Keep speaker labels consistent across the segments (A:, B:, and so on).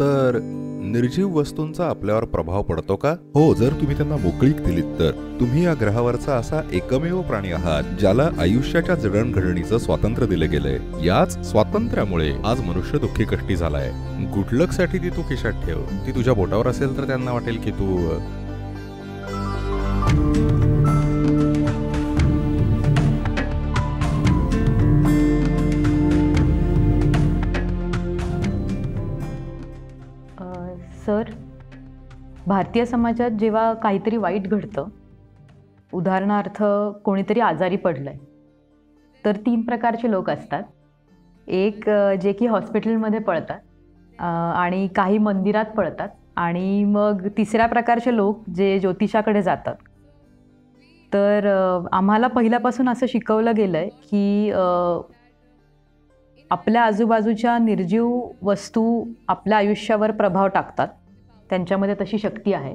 A: तर निर्जीव वस्तूंचा आपल्यावर प्रभाव पडतो का? हो जर तुम्ही त्यांना मोकळीक दिलीत तर तुम्ही या ग्रहावरचा असा एकमेव प्राणी आहात ज्याला आयुष्याच्या जडणघडणीचं स्वातंत्र्य दिलं गेलंय. याच स्वातंत्र्यामुळे आज मनुष्य दुःखी कष्टी झालाय. गुडलकसाठी ती तू खिशात ठेव. ती तुझ्या बोटावर असेल तर त्यांना वाटेल की तू
B: तर भारतीय समाजात जेव्हा काहीतरी वाईट घडतं उदाहरणार्थ कोणीतरी आजारी पडलं आहे तर तीन प्रकारचे लोक असतात. एक जे की हॉस्पिटलमध्ये पळतात आणि काही मंदिरात पळतात आणि मग तिसऱ्या प्रकारचे लोक जे ज्योतिषाकडे जातात. तर आम्हाला पहिल्यापासून असं शिकवलं गेलं आहे की आपल्या आजूबाजूच्या निर्जीव वस्तू आपल्या आयुष्यावर प्रभाव टाकतात. त्यांच्यामध्ये तशी शक्ती आहे.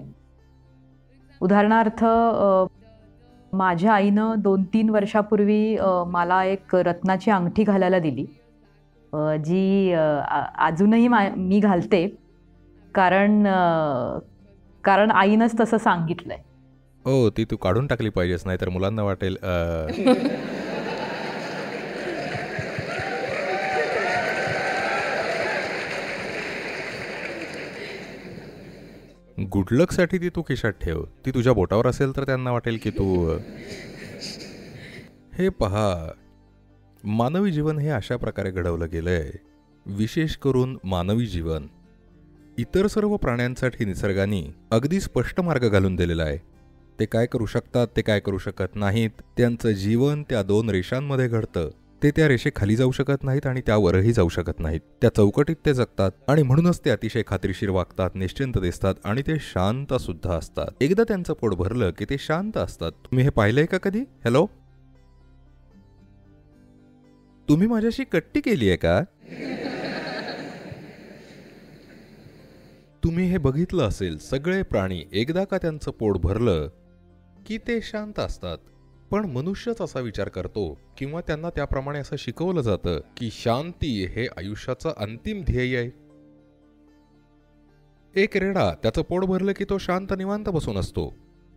B: उदाहरणार्थ माझ्या आईनं दोन तीन वर्षापूर्वी मला एक रत्नाची अंगठी घालायला दिली. जी अजूनही मा मी घालते. कारण कारण आईनंच तसं सांगितलं आहे
A: हो, ती तू काढून टाकली पाहिजेस नाही तर मुलांना वाटेल गुडलकसाठी ती तू खिशात ठेव. ती तुझ्या बोटावर असेल तर त्यांना वाटेल की तू हे पहा. मानवी जीवन हे अशा प्रकारे घडवलं गेलंय. विशेष करून मानवी जीवन. इतर सर्व प्राण्यांसाठी निसर्गाने अगदी स्पष्ट मार्ग घालून दिलेला आहे. ते काय करू शकतात ते काय करू शकत नाहीत त्यांचं जीवन त्या दोन रेषांमध्ये घडतं. ते त्या रेषेखाली जाऊ शकत नाहीत आणि त्यावरही जाऊ शकत नाहीत. त्या चौकटीत ते जगतात आणि म्हणूनच ते अतिशय खात्रीशीर वागतात निश्चिंत दिसतात आणि ते शांत सुद्धा असतात. एकदा त्यांचं पोट भरलं की ते शांत असतात. तुम्ही हे पाहिलंय का कधी? हॅलो तुम्ही माझ्याशी कट्टी केली आहे का? तुम्ही हे बघितलं असेल सगळे प्राणी एकदा का त्यांचं पोट भरलं की ते शांत असतात. पण मनुष्यच असा विचार करतो किंवा त्यांना त्याप्रमाणे असं शिकवलं जातं की शांती हे आयुष्याचं अंतिम ध्येय आहे. एक रेडा त्याचं पोट भरलं की तो शांत निवांत बसून असतो.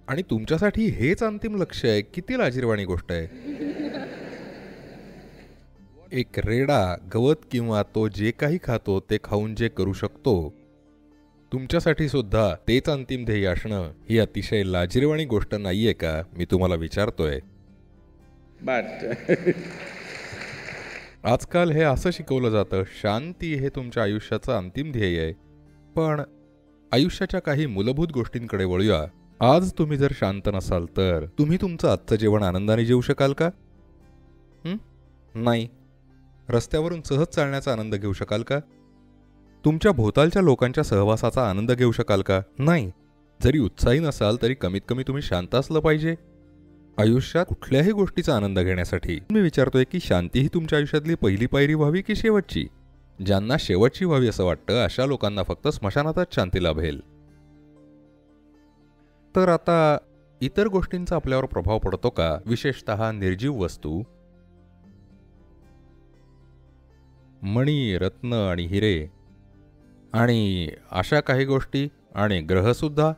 A: आणि तुमच्यासाठी हेच अंतिम लक्ष आहे किती लाजीरवाणी गोष्ट आहे. एक रेडा गवत किंवा तो जे काही खातो ते खाऊन जे करू शकतो तुमच्यासाठी सुद्धा तेच अंतिम ध्येय असणं ही अतिशय लाजिरवाणी गोष्ट नाहीये का? मी तुम्हाला विचारतोय. आजकाल हे असं शिकवलं जातं शांती हे तुमच्या आयुष्याचं अंतिम ध्येय आहे. पण आयुष्याच्या काही मूलभूत गोष्टींकडे वळूया. आज तुम्ही जर शांत नसाल तर तुम्ही तुमचं आजचं जेवण आनंदाने जेवू शकाल का? नाही. रस्त्यावरून सहज चालण्याचा आनंद घेऊ शकाल का? तुमच्या भोवतालच्या लोकांच्या सहवासाचा आनंद घेऊ शकाल का? नाही. जरी उत्साही नसाल तरी कमीत कमी तुम्ही शांत असलं पाहिजे. आयुष्यात कुठल्याही गोष्टीचा आनंद घेण्यासाठी मी विचारतोय की शांती ही तुमच्या आयुष्यातली पहिली पायरी व्हावी की शेवटची? ज्यांना शेवटची व्हावी असं वाटतं अशा लोकांना फक्त स्मशानातच शांती लाभेल. तर आता इतर गोष्टींचा आपल्यावर प्रभाव पडतो का? विशेषतः निर्जीव वस्तू. मणी रत्न आणि हिरे. आणि अशा काही गोष्टी आणि ग्रहसुद्धा?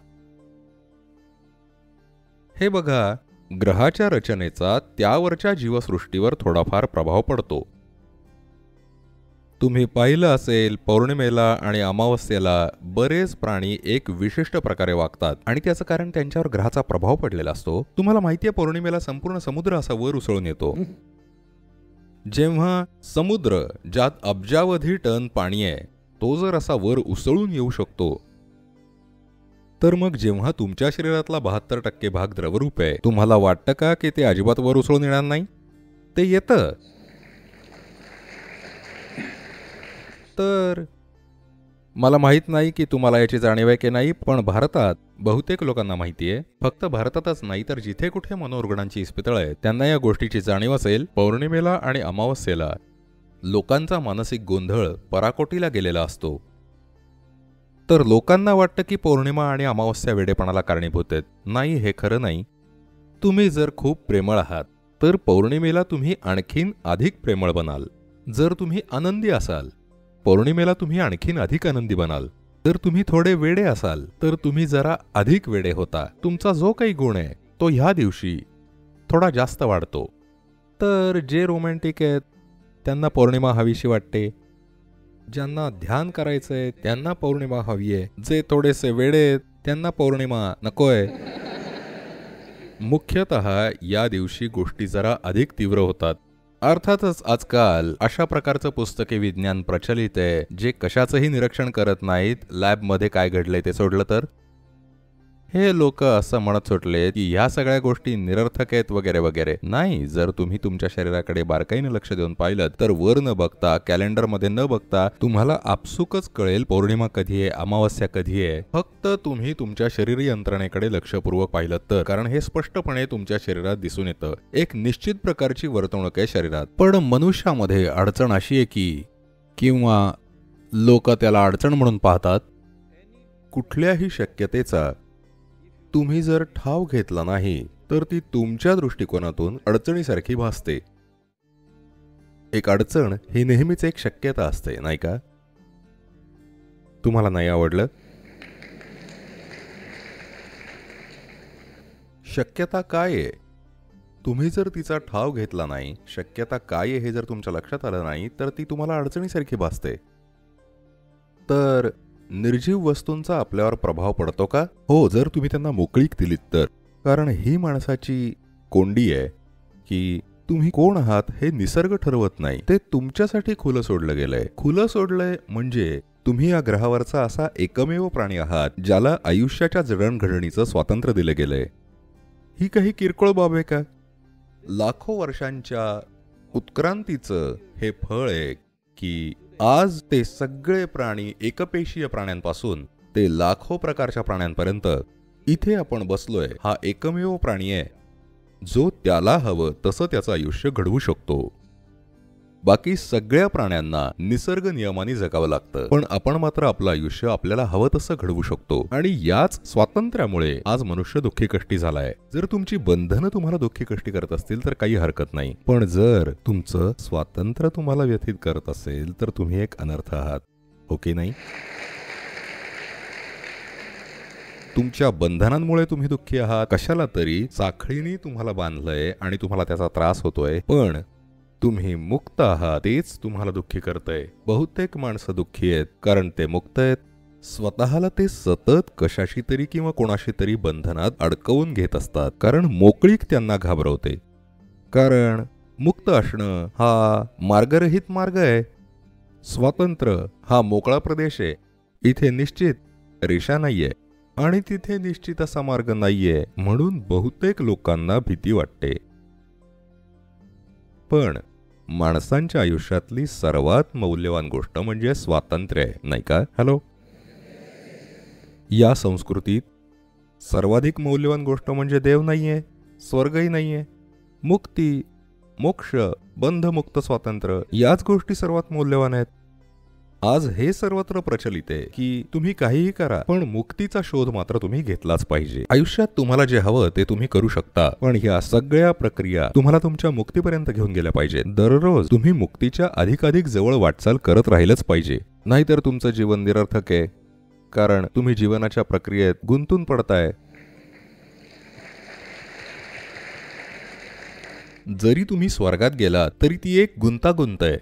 A: हे बघा ग्रहाच्या रचनेचा त्यावरच्या जीवसृष्टीवर थोडाफार प्रभाव पडतो. तुम्ही पाहिलं असेल पौर्णिमेला आणि अमावस्येला बरेच प्राणी एक विशिष्ट प्रकारे वागतात. आणि त्याचं कारण त्यांच्यावर ग्रहाचा प्रभाव पडलेला असतो. तुम्हाला माहितीये पौर्णिमेला संपूर्ण समुद्र असा वर उसळून येतो. जेव्हा समुद्र ज्यात अब्जावधी टन पाणी आहे तो जर असा वर उसळून येऊ शकतो तर मग जेव्हा तुमच्या शरीरातला बहात्तर टक्के भाग द्रवरूप आहे तुम्हाला वाटतं का की ते अजिबात वर उसळून येणार नाही? ते येतं. तर मला माहीत नाही की तुम्हाला याची जाणीव आहे की नाही पण भारतात बहुतेक लोकांना माहिती आहे फक्त भारतातच नाही तर जिथे कुठे मनोरुग्णांची इस्पितळ आहे त्यांना या गोष्टीची जाणीव असेल पौर्णिमेला आणि अमावस्येला. लोकांचा मानसिक गोंधळ पराकोटीला गेलेला असतो. तर लोकांना वाटतं की पौर्णिमा आणि अमावस्या वेडेपणाला कारणीभूत आहेत. नाही हे खरं नाही. तुम्ही जर खूप प्रेमळ आहात तर पौर्णिमेला तुम्ही आणखीन अधिक प्रेमळ बनाल. जर तुम्ही आनंदी असाल पौर्णिमेला तुम्ही आणखीन अधिक आनंदी बनाल. जर तुम्ही थोडे वेडे असाल तर तुम्ही जरा अधिक वेडे होता. तुमचा जो काही गुण आहे तो ह्या दिवशी थोडा जास्त वाढतो. तर जे रोमॅन्टिक आहेत त्यांना पौर्णिमा हवीशी वाटते. ज्यांना ध्यान करायचंय त्यांना पौर्णिमा हवी आहे. जे थोडेसे वेळे त्यांना पौर्णिमा नकोय. मुख्यतः या दिवशी गोष्टी जरा अधिक तीव्र होतात. अर्थातच आजकाल अशा प्रकारचं पुस्तके विज्ञान प्रचलित आहे जे कशाचंही निरीक्षण करत नाहीत. लॅबमध्ये काय घडलंय ते सोडलं तर? हे लोक असं म्हणत सुटले की ह्या सगळ्या गोष्टी निरर्थक आहेत वगैरे वगैरे. नाही जर तुम्ही तुमच्या शरीराकडे बारकाईने लक्ष देऊन पाहिलं तर वर न बघता कॅलेंडरमध्ये न बघता तुम्हाला आपसुकच कळेल पौर्णिमा कधी आहे अमावस्या कधी आहे. फक्त तुम्ही तुमच्या शरीर यंत्रणेकडे लक्षपूर्वक पाहिलं तर कारण हे स्पष्टपणे तुमच्या शरीरात दिसून येतं. एक निश्चित प्रकारची वर्तणूक आहे शरीरात. पण मनुष्यामध्ये अडचण अशी आहे की किंवा लोक त्याला अडचण म्हणून पाहतात कुठल्याही शक्यतेचा तुम्ही जर ठाव घेतला नाही तर ती तुमच्या दृष्टिकोनातून अडचणीसारखी भासते. एक अडचण ही नेहमीच एक शक्यता असते नाही का? तुम्हाला नाही आवडलं? शक्यता काय आहे? तुम्ही जर तिचा ठाव घेतला नाही शक्यता काय आहे हे जर तुमच्या लक्षात आलं नाही तर ती तुम्हाला अडचणीसारखी भासते. तर निर्जीव वस्तूंचा आपल्यावर प्रभाव पडतो का? हो जर तुम्ही त्यांना मोकळीक दिलीत तर. कारण ही माणसाची कोंडी आहे की तुम्ही कोण आहात हे निसर्ग ठरवत नाही. ते तुमच्यासाठी खुलं सोडलं गेलंय. खुलं सोडलंय म्हणजे तुम्ही या ग्रहावरचा असा एकमेव प्राणी आहात ज्याला आयुष्याच्या जडणघडणीचं स्वातंत्र्य दिलं गेलंय. ही काही किरकोळ बाब आहे का? लाखो वर्षांच्या उत्क्रांतीचं हे फळ आहे की आज ते सगळे प्राणी एकपेशीय प्राण्यांपासून ते लाखो प्रकारच्या प्राण्यांपर्यंत इथे आपण बसलोय हा एकमेव प्राणी आहे जो त्याला हवं तसं त्याचं आयुष्य घडवू शकतो. बाकी सगळ्या प्राण्यांना निसर्ग नियमाने जगावं लागतं. पण आपण मात्र आपलं आयुष्य आपल्याला हवं तसं घडवू शकतो. आणि याच स्वातंत्र्यामुळे आज मनुष्य दुःखी कष्टी झालाय. जर तुमची बंधनं तुम्हाला दुःखी कष्टी करत असतील तर काही हरकत नाही. पण जर तुमचं स्वातंत्र्य तुम्हाला व्यथित करत असेल तर तुम्ही एक अनर्थ आहात. ओके की नाही? तुमच्या बंधनांमुळे तुम्ही दुःखी आहात. कशाला तरी साखळीने तुम्हाला बांधलंय आणि तुम्हाला त्याचा त्रास होतोय. पण तुम्ही मुक्त आहात तेच तुम्हाला दुःखी करतंय. बहुतेक माणसं दुःखी आहेत कारण ते मुक्त आहेत. स्वतःला ते सतत कशाशी तरी किंवा कोणाशी तरी बंधनात अडकवून घेत असतात कारण मोकळीक त्यांना घाबरवते. कारण मुक्त असणं हा मार्गरहित मार्ग आहे. स्वातंत्र्य हा मोकळा प्रदेश आहे. इथे निश्चित रेषा नाहीये आणि तिथे निश्चित असा मार्ग नाहीये म्हणून बहुतेक लोकांना भीती वाटते. पण माणसांच्या आयुष्यातली सर्वात मौल्यवान गोष्ट म्हणजे स्वातंत्र्य आहे नाही का? हॅलो या संस्कृतीत सर्वाधिक मौल्यवान गोष्ट म्हणजे देव नाही आहे स्वर्गही नाही आहे मुक्ती मोक्ष बंधमुक्त स्वातंत्र्य याच गोष्टी सर्वात मौल्यवान आहेत. आज हे सर्वत्र प्रचलित आहे की तुम्ही काहीही करा पण मुक्तीचा शोध मात्र तुम्ही घेतलाच पाहिजे. आयुष्यात तुम्हाला जे हवं ते तुम्ही करू शकता पण ह्या सगळ्या प्रक्रिया तुम्हाला तुमच्या मुक्तीपर्यंत घेऊन गेल्या पाहिजे दररोज तुम्ही मुक्तीच्या अधिकाधिक जवळ वाटचाल करत राहिलंच पाहिजे. नाहीतर तुमचं जीवन निरर्थक आहे कारण तुम्ही जीवनाच्या प्रक्रियेत गुंतून पडताय. जरी तुम्ही स्वर्गात गेलात तरी ती एक गुंतागुंत आहे.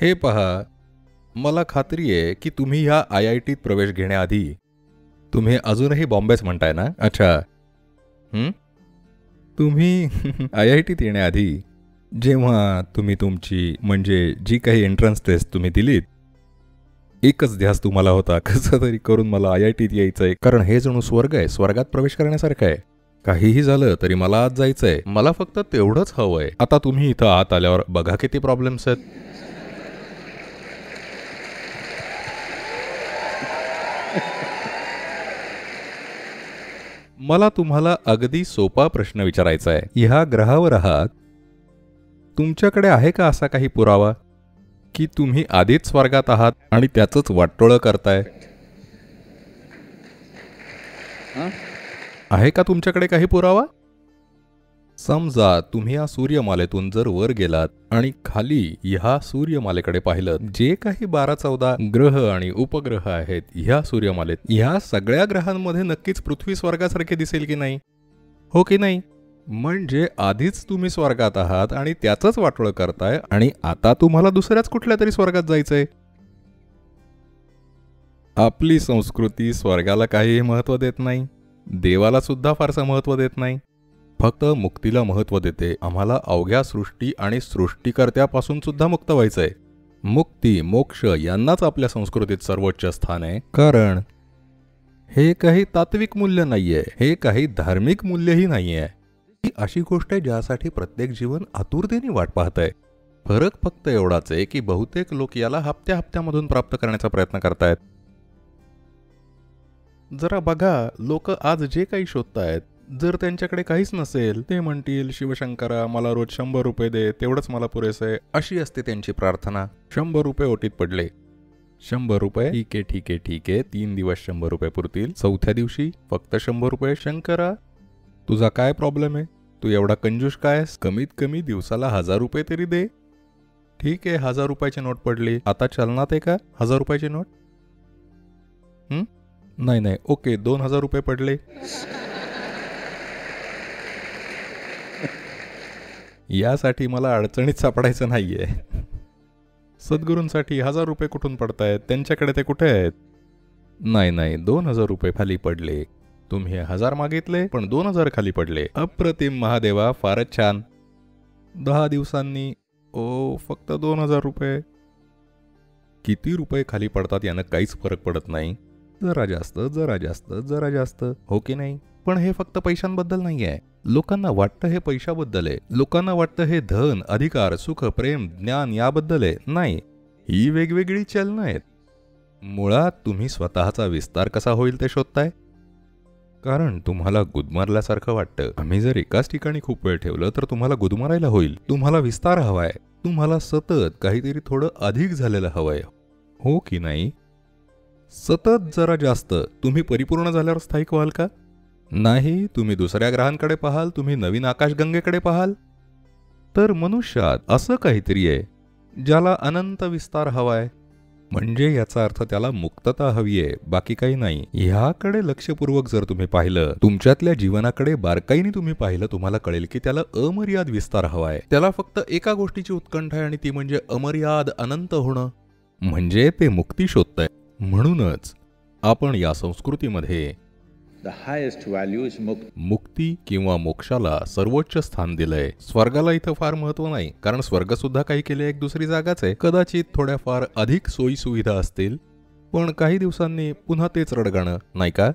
A: हे पहा मला खात्री आहे की तुम्ही ह्या आय आय टीत प्रवेश घेण्याआधी तुम्ही अजूनही बॉम्बेच म्हणताय ना? अच्छा. तुम्ही आय आय टीत येण्याआधी जेव्हा तुम्ही तुमची म्हणजे जी काही एंट्रन्स टेस्ट तुम्ही दिलीत एकच ध्यास तुम्हाला होता. कसं तरी करून मला आय आय टीत यायचं आहे कारण हे जणू स्वर्ग आहे. स्वर्गात प्रवेश करण्यासारखं आहे. काहीही झालं तरी मला आज आहे मला फक्त तेवढंच हवं आहे आता तुम्ही इथं आत आल्यावर बघा किती प्रॉब्लेम्स आहेत. मला तुम्हाला अगदी सोपा प्रश्न विचारायचा आहे. ह्या ग्रहावर आहात. तुमच्याकडे आहे का असा काही पुरावा? की तुम्ही आधीच स्वर्गात आहात आणि त्याच वाटोळं करताय? आहे का तुमच्याकडे काही पुरावा? समजा तुम्ही या सूर्यमालेतून जर वर गेलात आणि खाली ह्या सूर्यमालेकडे पाहिलं जे काही बारा चौदा ग्रह आणि उपग्रह आहेत ह्या सूर्यमालेत ह्या सगळ्या ग्रहांमध्ये नक्कीच पृथ्वी स्वर्गासारखे दिसेल की नाही? हो की नाही? म्हणजे आधीच तुम्ही स्वर्गात आहात आणि त्याचंच वाटोळं करताय आणि आता तुम्हाला दुसऱ्याच कुठल्या तरी स्वर्गात जायचंय? आपली संस्कृती स्वर्गाला काहीही महत्त्व देत नाही. देवाला सुद्धा फारसं महत्त्व देत नाही. फक्त मुक्तीला महत्त्व देते. आम्हाला अवघ्या सृष्टी आणि सृष्टीकर्त्यापासून सुद्धा मुक्त व्हायचंय. मुक्ती मोक्ष यांनाच आपल्या संस्कृतीत सर्वोच्च स्थान आहे. कारण हे काही तात्विक मूल्य नाहीये. हे काही धार्मिक मूल्यही नाहीये. ही अशी गोष्ट आहे ज्यासाठी प्रत्येक जीवन आतुरतेने वाट पाहत आहे फरक फक्त एवढाच आहे की बहुतेक लोक याला हप्त्या हप्त्यामधून प्राप्त करण्याचा प्रयत्न करतायत. जरा बघा लोक आज जे काही शोधतायत जर त्यांच्याकडे काहीच नसेल ते म्हणतील शिवशंकरा मला रोज शंभर रुपये दे तेवढंच मला पुरेसं आहे. अशी असते त्यांची प्रार्थना. शंभर रुपये ओटीत पडले. शंभर रुपये? ठीक आहे ठीक आहे ठीक आहे. तीन दिवस शंभर रुपये पुरतील. चौथ्या दिवशी फक्त शंभर रुपये. शंकरा तुझा काय प्रॉब्लेम आहे? तू एवढा कंजूस काय कमीत कमी दिवसाला हजार रुपये तरी दे. ठीक आहे हजार रुपयाची नोट पडली. आता चलनात आहे का? हजार रुपयाची नोट? नाही नाही. ओके दोन हजार रुपये पडले. यासाठी मला अडचणीत सापडायचं नाहीये. सद्गुरूंसाठी हजार रुपये कुठून पडतायत? त्यांच्याकडे ते कुठे आहेत? नाही नाही दोन हजार रुपये खाली पडले. तुम्ही हजार मागितले पण दोन हजार खाली पडले. अप्रतिम महादेवा फारच छान. दहा दिवसांनी ओ फक्त दोन हजार रुपये. किती रुपये खाली पडतात यानं काहीच फरक पडत नाही. जरा जास्त जरा जास्त जरा जास्त हो की नाही? पण हे फक्त पैशांबद्दल नाही आहे लोकांना वाटतं हे पैशाबद्दल आहे. लोकांना वाटतं हे धन अधिकार सुख प्रेम ज्ञान याबद्दल आहे. नाही. ही वेगवेगळी चलनं आहेत. मुळात तुम्ही स्वतःचा विस्तार कसा होईल ते शोधताय? कारण तुम्हाला गुदमरल्यासारखं वाटतं. आम्ही जर एकाच ठिकाणी खूप वेळ ठेवलं तर तुम्हाला गुदमरायला होईल. तुम्हाला विस्तार हवाय. तुम्हाला सतत काहीतरी थोडं अधिक झालेलं हवंय. हो की नाही? सतत जरा जास्त. तुम्ही परिपूर्ण झाल्यावर स्थायिक व्हाल का? नाही तुम्ही दुसऱ्या ग्रहांकडे पाहाल तुम्ही नवीन आकाशगंगेकडे पाहाल. तर मनुष्यात असं काहीतरी आहे ज्याला अनंत विस्तार हवाय. म्हणजे याचा अर्थ त्याला मुक्तता हवी आहे बाकी काही नाही. ह्याकडे लक्षपूर्वक जर तुम्ही पाहिलं तुमच्यातल्या जीवनाकडे बारकाईने तुम्ही पाहिलं तुम्हाला कळेल की त्याला अमर्याद विस्तार हवाय. त्याला फक्त एका गोष्टीची उत्कंठ आहे आणि ती म्हणजे अमर्याद अनंत होणं. म्हणजे ते मुक्ती शोधतंय. म्हणूनच आपण या संस्कृतीमध्ये
C: is mukti.
A: मुक्ती किंवा मोक्षाला सर्वोच्च स्थान दिलंय. स्वर्गाला इथं फार महत्त्व नाही कारण स्वर्ग सुद्धा काही केले एक दुसरी जागाच आहे. कदाचित थोड्याफार अधिक सोयी सुविधा असतील पण काही दिवसांनी पुन्हा तेच रडगाणं नाही का?